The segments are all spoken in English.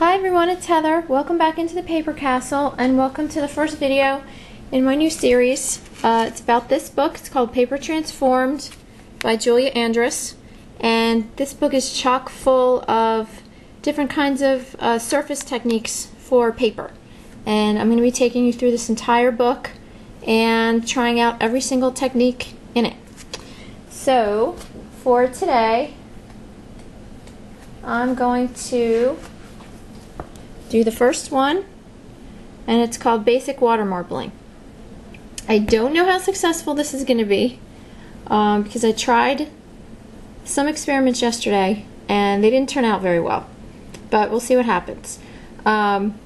Hi everyone, it's Heather. Welcome back into the Paper Castle and welcome to the first video in my new series. Uh, it's about this book. It's called Paper Transformed by Julia Andrus and this book is chock full of different kinds of uh, surface techniques for paper. And I'm going to be taking you through this entire book and trying out every single technique in it. So, for today, I'm going to do the first one, and it's called Basic Water Marbling. I don't know how successful this is going to be um, because I tried some experiments yesterday and they didn't turn out very well, but we'll see what happens. Um,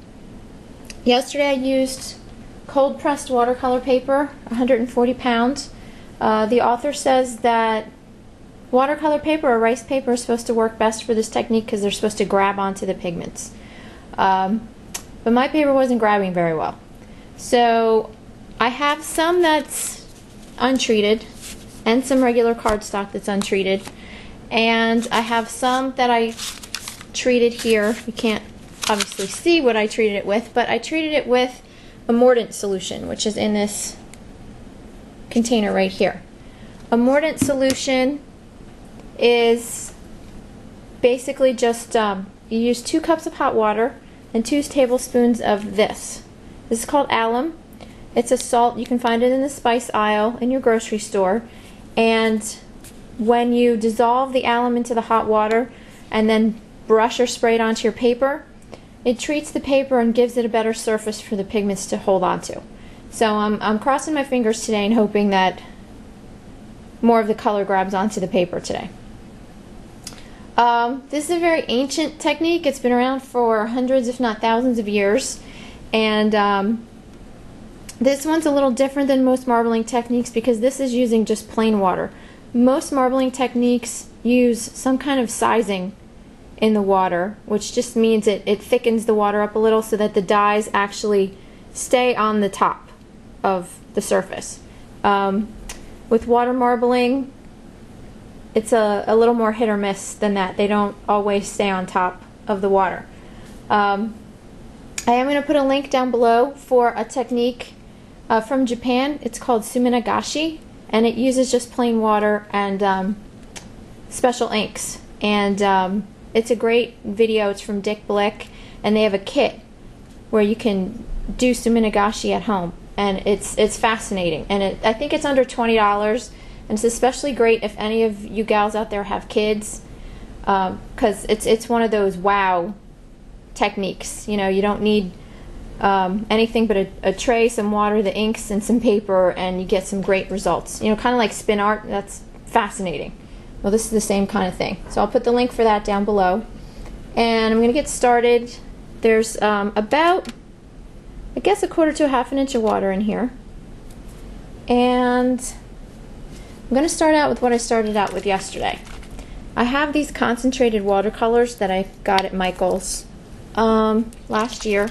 yesterday I used cold pressed watercolor paper, 140 pounds. Uh, the author says that watercolor paper or rice paper is supposed to work best for this technique because they're supposed to grab onto the pigments. Um, but my paper wasn't grabbing very well. So I have some that's untreated and some regular cardstock that's untreated. And I have some that I treated here. You can't obviously see what I treated it with, but I treated it with a mordant solution, which is in this container right here. A mordant solution is basically just um, you use two cups of hot water and two tablespoons of this. This is called alum. It's a salt. You can find it in the spice aisle in your grocery store. And when you dissolve the alum into the hot water and then brush or spray it onto your paper, it treats the paper and gives it a better surface for the pigments to hold onto. So I'm, I'm crossing my fingers today and hoping that more of the color grabs onto the paper today. Um, this is a very ancient technique. It's been around for hundreds, if not thousands of years. And um, this one's a little different than most marbling techniques because this is using just plain water. Most marbling techniques use some kind of sizing in the water, which just means it, it thickens the water up a little so that the dyes actually stay on the top of the surface. Um, with water marbling, it's a, a little more hit or miss than that. They don't always stay on top of the water. Um, I am going to put a link down below for a technique uh, from Japan. It's called suminagashi, and it uses just plain water and um, special inks. And um, it's a great video. It's from Dick Blick, and they have a kit where you can do suminagashi at home, and it's it's fascinating. And it, I think it's under twenty dollars and it's especially great if any of you gals out there have kids, because um, it's it's one of those wow techniques. You know, you don't need um, anything but a, a, tray, some water, the inks, and some paper, and you get some great results. You know, kind of like spin art. That's fascinating. Well, this is the same kind of thing. So I'll put the link for that down below. And I'm going to get started. There's um, about, I guess, a quarter to a half an inch of water in here. And I'm going to start out with what I started out with yesterday. I have these concentrated watercolors that I got at Michael's um, last year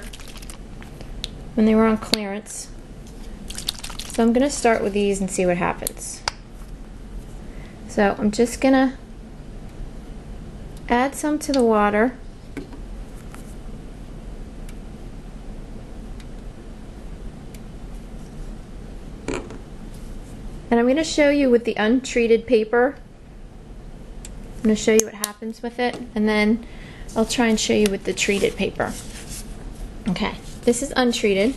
when they were on clearance. So I'm going to start with these and see what happens. So I'm just going to add some to the water. And I'm going to show you with the untreated paper. I'm going to show you what happens with it. And then I'll try and show you with the treated paper. Okay, this is untreated.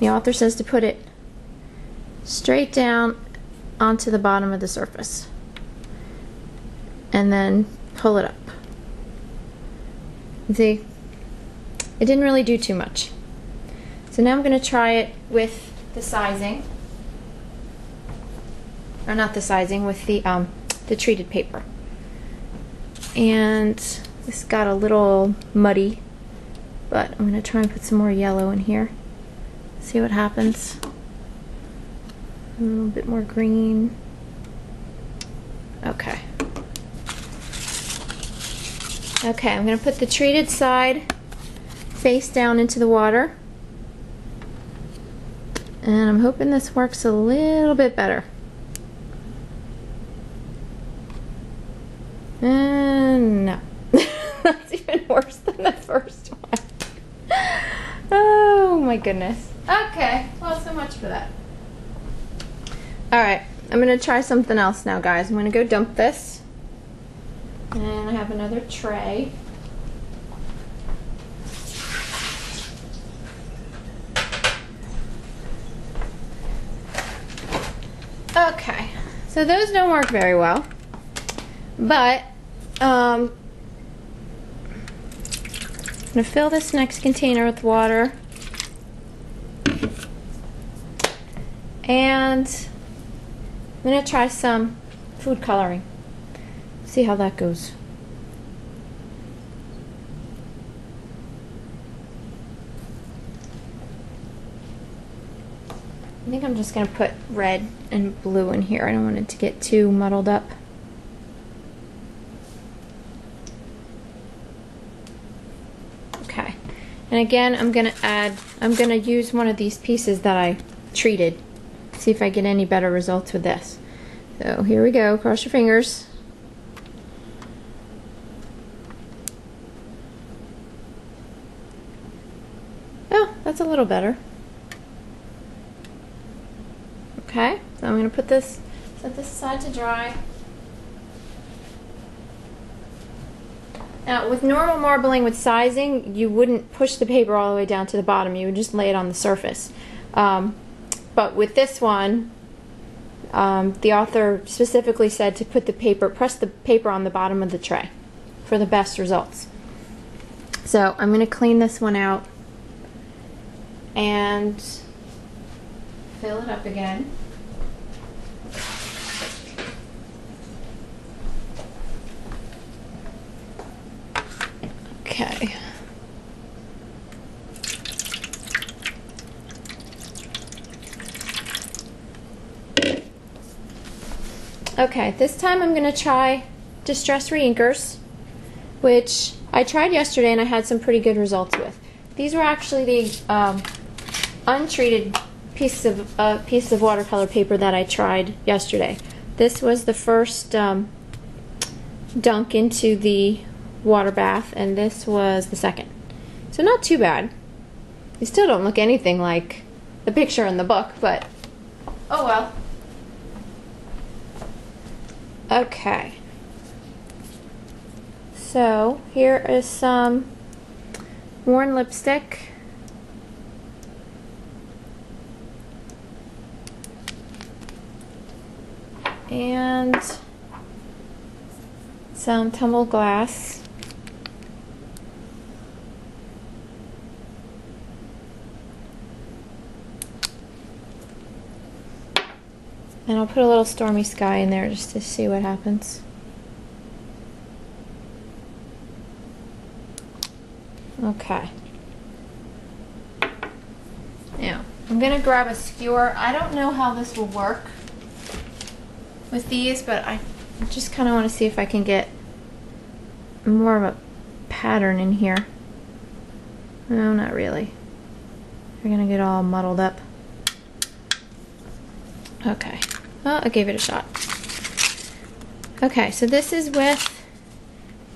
The author says to put it straight down onto the bottom of the surface. And then pull it up. See, it didn't really do too much. So now I'm going to try it with the sizing or not the sizing, with the, um, the treated paper. And this got a little muddy, but I'm going to try and put some more yellow in here. See what happens. A little bit more green. Okay. Okay, I'm going to put the treated side face down into the water. And I'm hoping this works a little bit better. Uh, no. That's even worse than the first one. Oh my goodness. Okay, well, so much for that. All right, I'm gonna try something else now, guys. I'm gonna go dump this. And I have another tray. Okay, so those don't work very well, but um, I'm gonna fill this next container with water. And I'm gonna try some food coloring. See how that goes. I think I'm just gonna put red and blue in here. I don't want it to get too muddled up. Okay, and again, I'm gonna add, I'm gonna use one of these pieces that I treated. See if I get any better results with this. So here we go, cross your fingers. Oh, that's a little better. Okay, so I'm going to put this, set this aside to dry. Now, with normal marbling with sizing, you wouldn't push the paper all the way down to the bottom. You would just lay it on the surface. Um, but with this one, um, the author specifically said to put the paper, press the paper on the bottom of the tray for the best results. So I'm going to clean this one out and fill it up again. Okay. Okay, this time I'm going to try Distress Reinkers, which I tried yesterday and I had some pretty good results with. These were actually the um, untreated pieces of uh, pieces of watercolor paper that I tried yesterday. This was the first um, dunk into the water bath, and this was the second. So not too bad. They still don't look anything like the picture in the book, but oh well. Okay. So here is some worn lipstick. And some tumbled glass. And I'll put a little stormy sky in there just to see what happens. Okay. Now, I'm going to grab a skewer. I don't know how this will work with these, but I just kind of want to see if I can get more of a pattern in here. No, not really. They're going to get all muddled up. Okay. Well, I gave it a shot. Okay, so this is with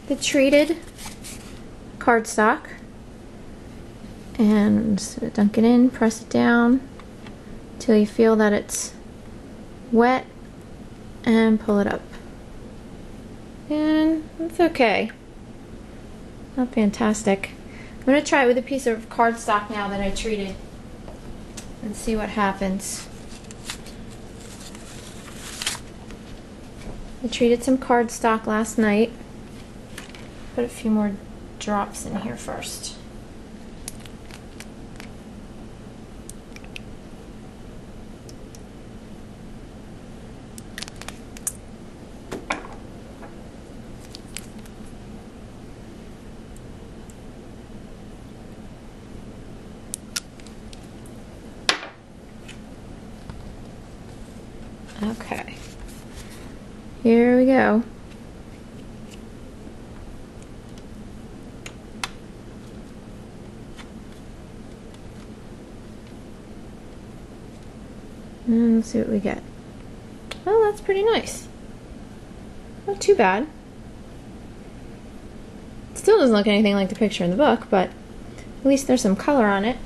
the treated cardstock. And dunk it in, press it down until you feel that it's wet and pull it up. And it's okay. Not fantastic. I'm going to try it with a piece of cardstock now that I treated and see what happens. I treated some cardstock last night. Put a few more drops in here first. Okay. Here we go. And let's see what we get. Oh, that's pretty nice. Not too bad. Still doesn't look anything like the picture in the book, but at least there's some color on it.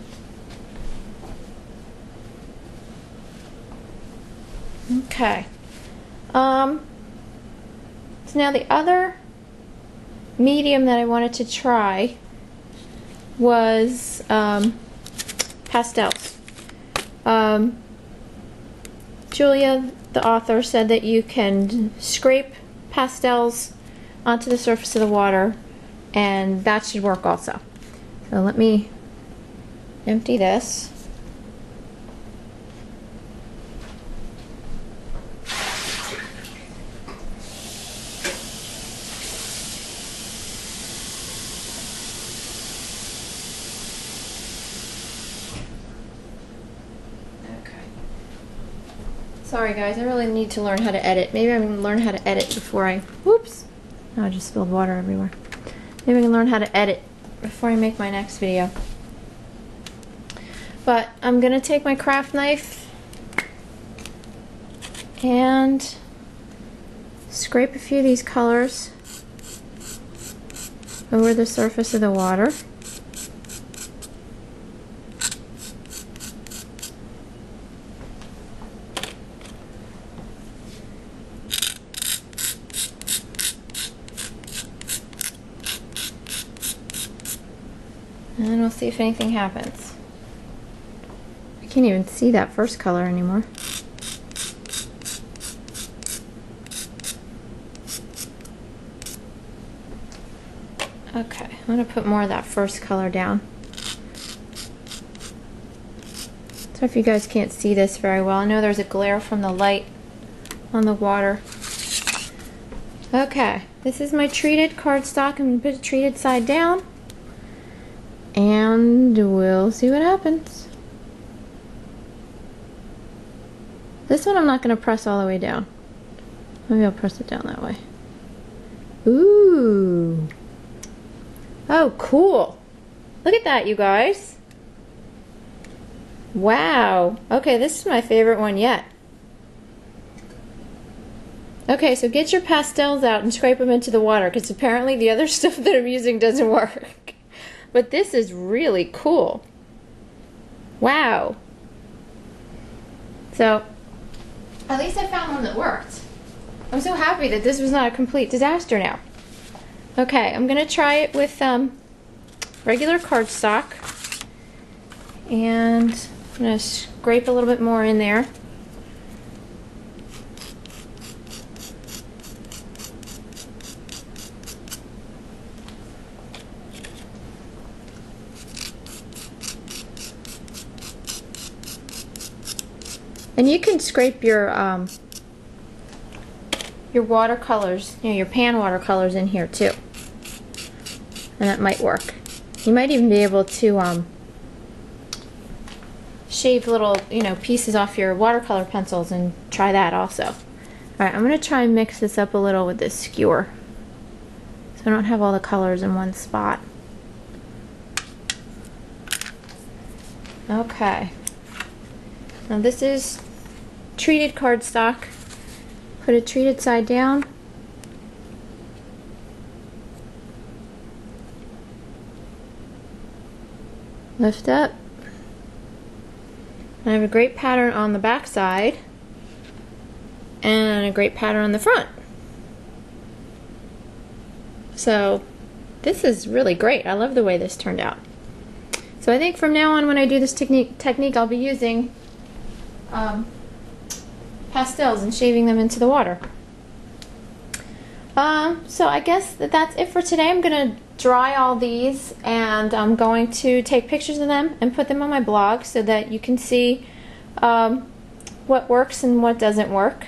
Okay. Um, so now the other medium that I wanted to try was um, pastels. Um, Julia, the author, said that you can scrape pastels onto the surface of the water and that should work also. So let me empty this. Sorry guys, I really need to learn how to edit. Maybe going to learn how to edit before I... Whoops! Oh, I just spilled water everywhere. Maybe I can learn how to edit before I make my next video. But I'm going to take my craft knife and scrape a few of these colors over the surface of the water. And then we'll see if anything happens. I can't even see that first color anymore. Okay, I'm going to put more of that first color down. So if you guys can't see this very well, I know there's a glare from the light on the water. Okay, this is my treated cardstock. I'm going to put it treated side down and we'll see what happens. This one I'm not going to press all the way down. Maybe I'll press it down that way. Ooh. Oh, cool. Look at that, you guys. Wow. Okay, this is my favorite one yet. Okay, so get your pastels out and scrape them into the water because apparently the other stuff that I'm using doesn't work. But this is really cool. Wow. So, at least I found one that worked. I'm so happy that this was not a complete disaster now. Okay, I'm going to try it with um, regular cardstock. And I'm going to scrape a little bit more in there. Scrape your um, your watercolors, you know, your pan watercolors in here too. And that might work. You might even be able to um, shave little, you know, pieces off your watercolor pencils and try that also. Alright, I'm going to try and mix this up a little with this skewer. So I don't have all the colors in one spot. Okay. Now this is treated cardstock. Put it treated side down. Lift up. I have a great pattern on the back side and a great pattern on the front. So this is really great. I love the way this turned out. So I think from now on when I do this technique, technique I'll be using um, pastels and shaving them into the water. Um, so I guess that that's it for today. I'm going to dry all these and I'm going to take pictures of them and put them on my blog so that you can see um, what works and what doesn't work.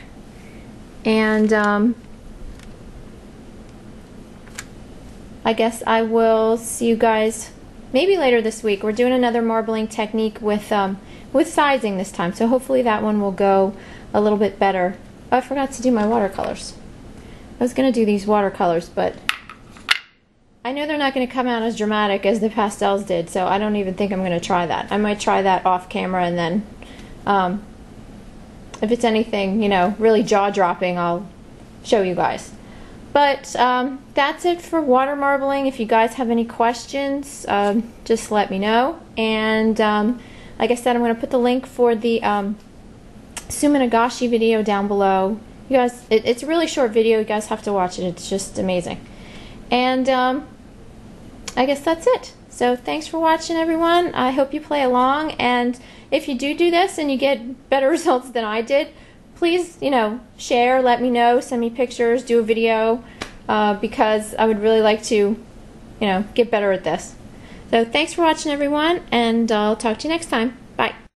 And um, I guess I will see you guys maybe later this week. We're doing another marbling technique with um, with sizing this time, so hopefully that one will go a little bit better. Oh, I forgot to do my watercolors. I was going to do these watercolors, but I know they're not going to come out as dramatic as the pastels did, so I don't even think I'm going to try that. I might try that off camera and then um, if it's anything, you know, really jaw-dropping, I'll show you guys. But um, that's it for water marbling. If you guys have any questions, um, just let me know. And um, like I said, I'm going to put the link for the um, Suminagashi video down below. You guys, it, it's a really short video. You guys have to watch it. It's just amazing. And um, I guess that's it. So thanks for watching, everyone. I hope you play along. And if you do do this and you get better results than I did, please, you know, share, let me know, send me pictures, do a video, uh, because I would really like to, you know, get better at this. So thanks for watching, everyone, and uh, I'll talk to you next time.